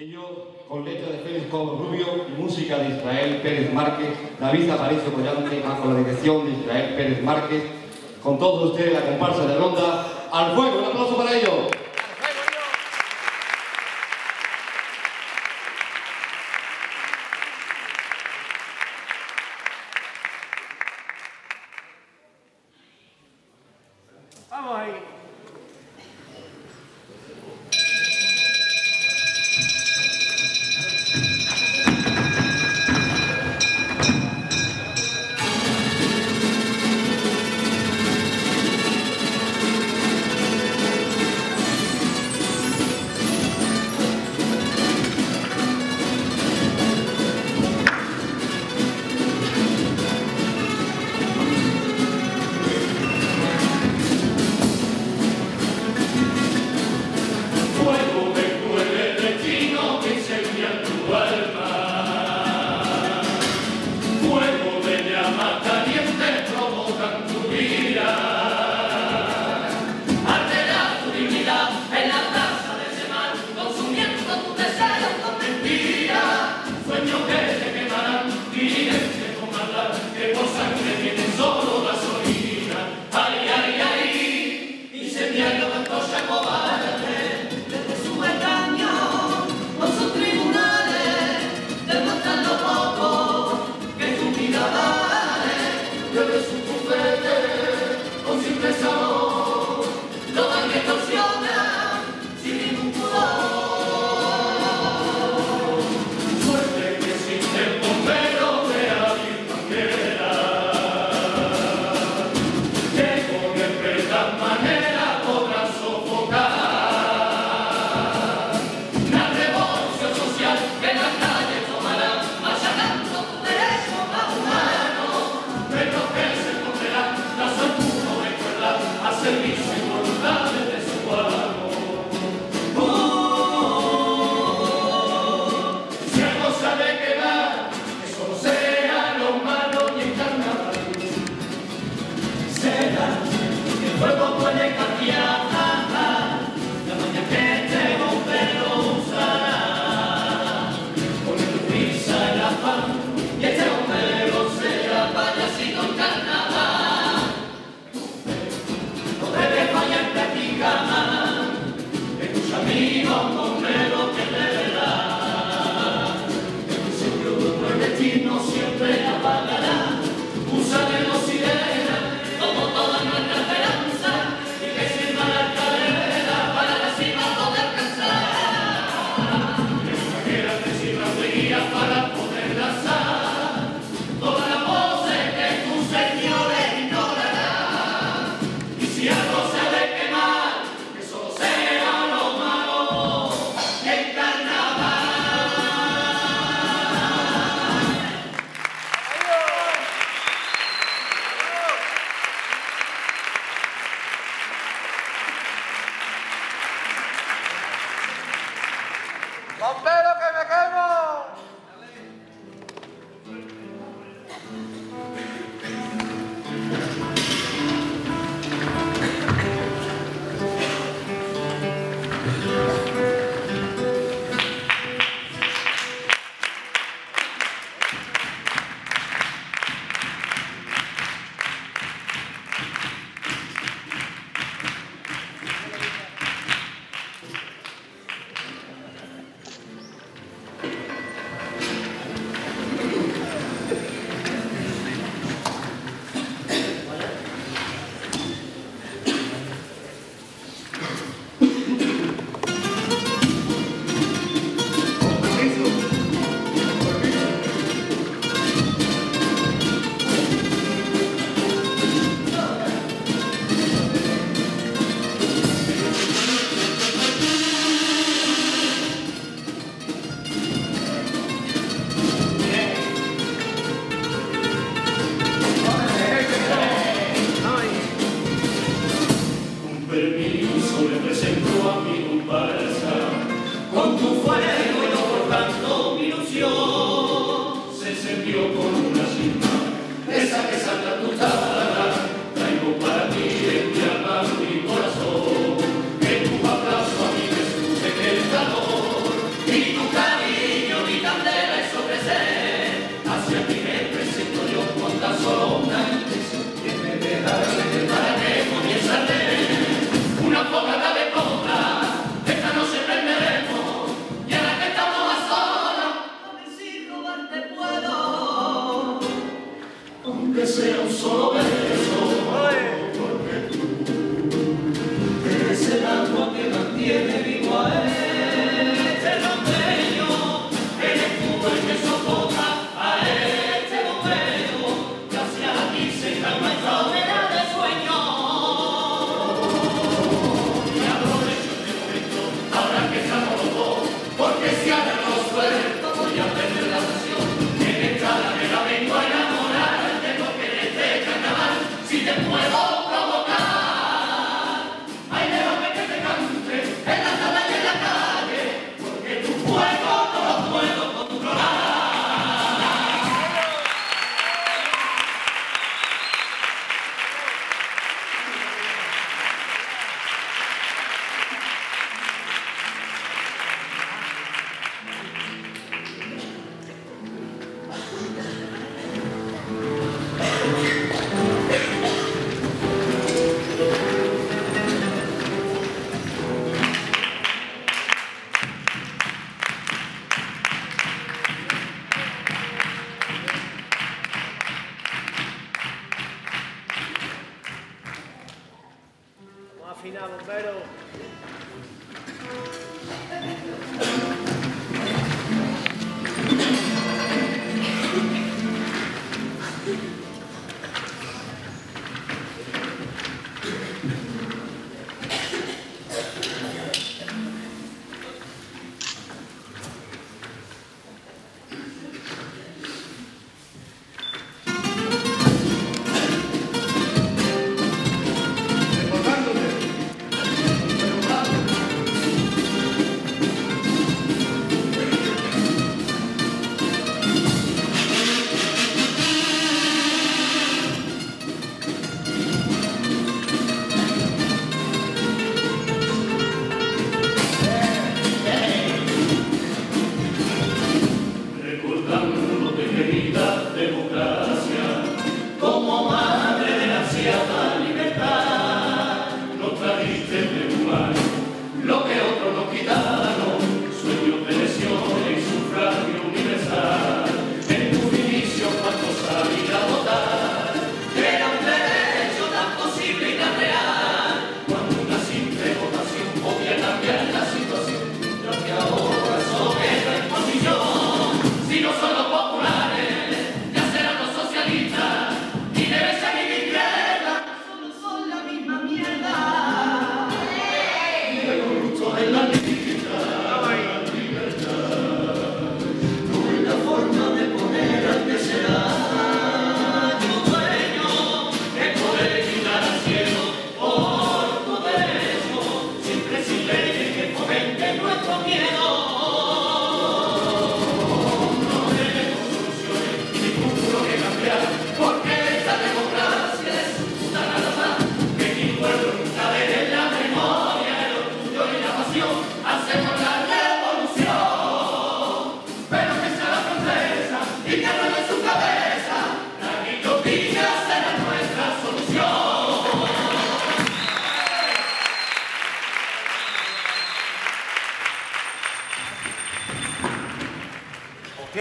Ellos, con letra de Félix Cobo Rubio y música de Israel Pérez Márquez, David Aparicio Collante, bajo la dirección de Israel Pérez Márquez, con todos ustedes la comparsa de ronda, al fuego, un aplauso para ellos.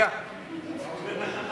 chưa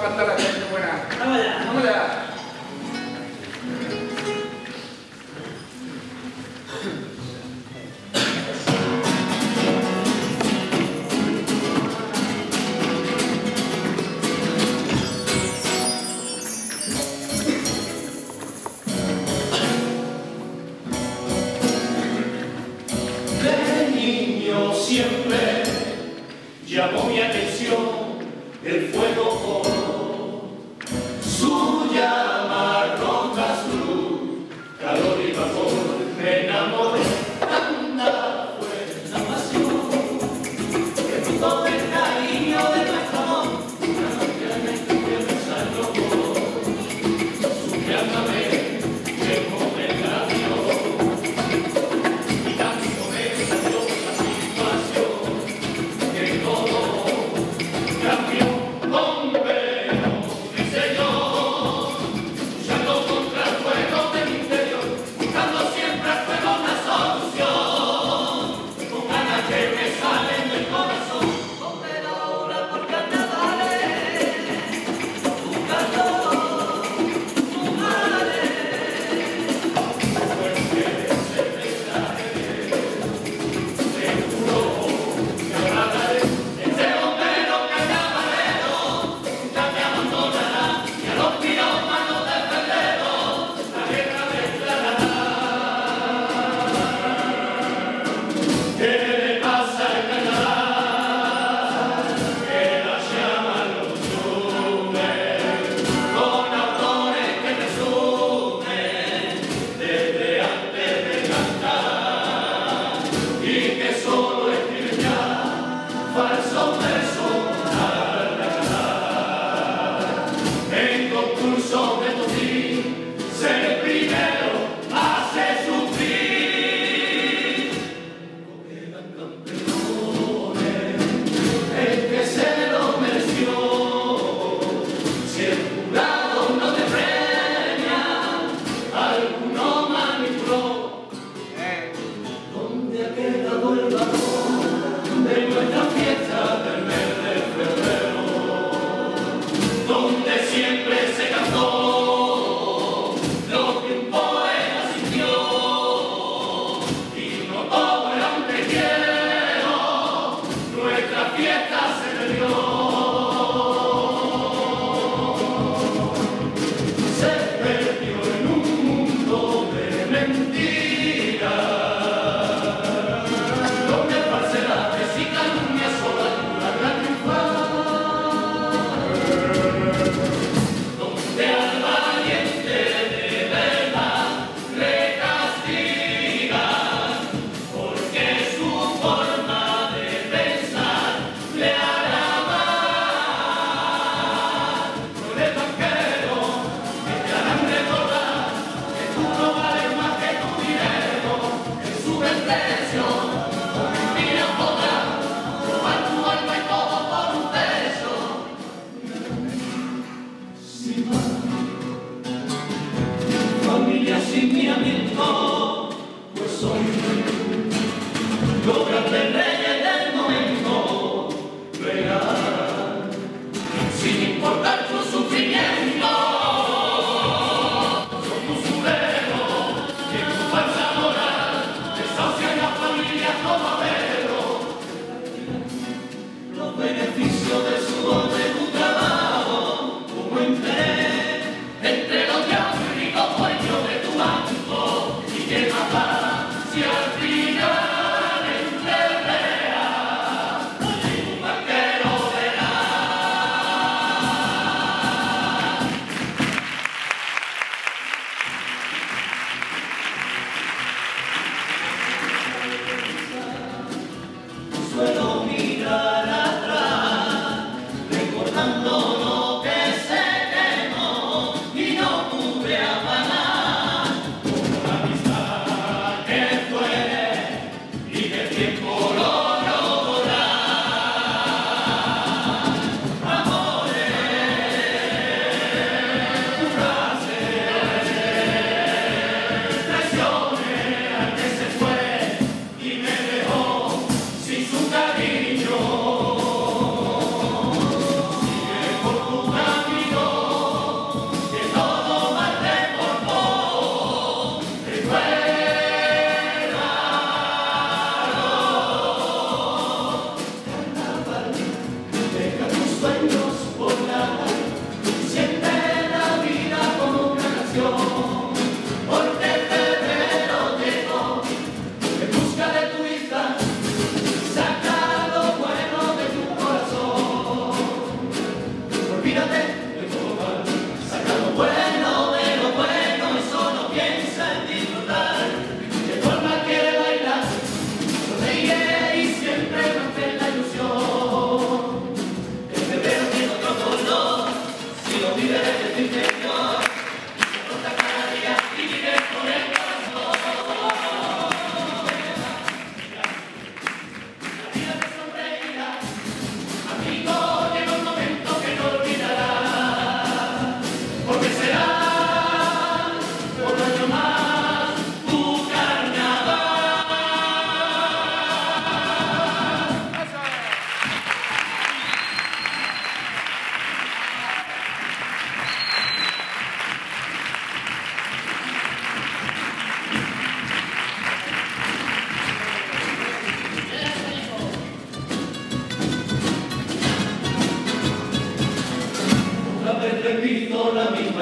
90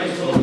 Christ alone.